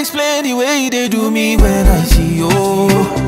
explain the way they do me when I see you.